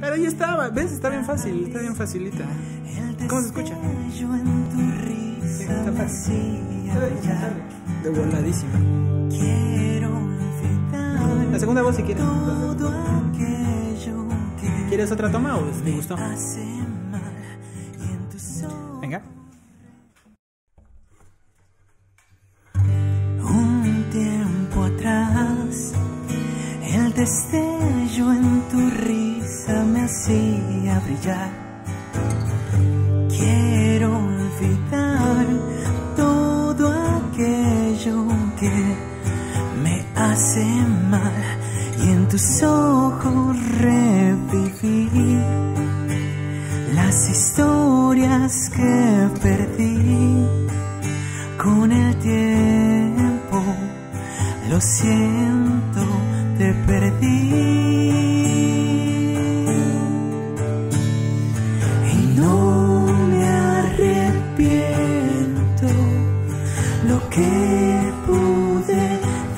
Pero ahí estaba, ¿ves? Está bien fácil, está bien facilita. ¿Cómo se escucha? Sí, está fácil. De voladísima. La segunda voz si quieres. ¿Quieres otra toma o te gustó? Venga. Destello en tu risa me hacía brillar. Quiero olvidar todo aquello que me hace mal y en tus ojos revivir las historias que perdí con el tiempo. Lo siento, te perdí. Y no me arrepiento lo que pude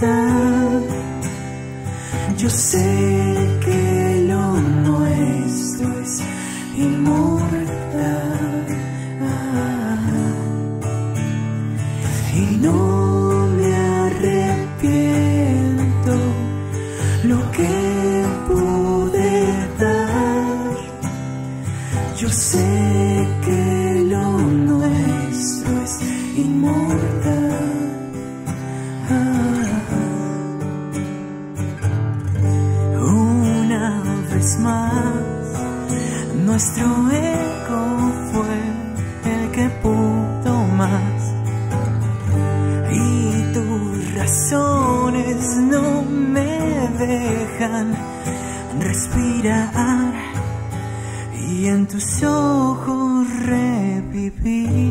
dar. Yo sé que lo nuestro es inmortal. Y no Sé que lo nuestro es inmortal. Una vez más, nuestro ego fue el que pudo más. Y tus razones no me dejan respirar y en tus ojos revivir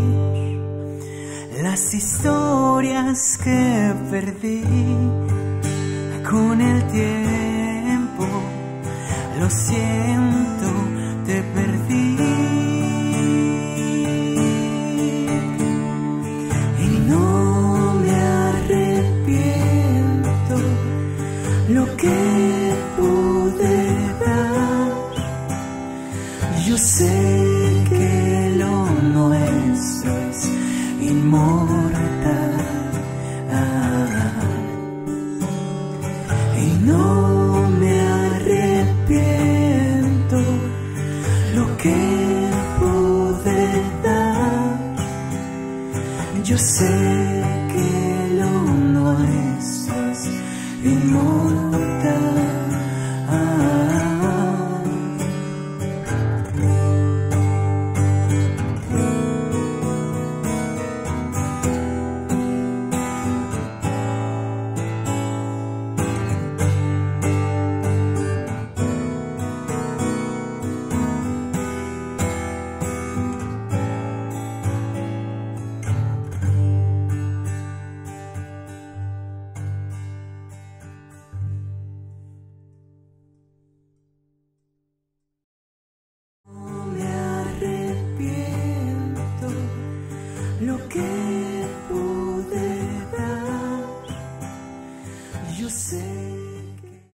las historias que perdí con el tiempo. Lo siento, te perdí. Y no me arrepiento lo que pude dar sé que lo nuestro es inmortal y no me arrepiento lo que pude dar. Yo sé que lo nuestro es inmortal. que pude dar. Yo sé.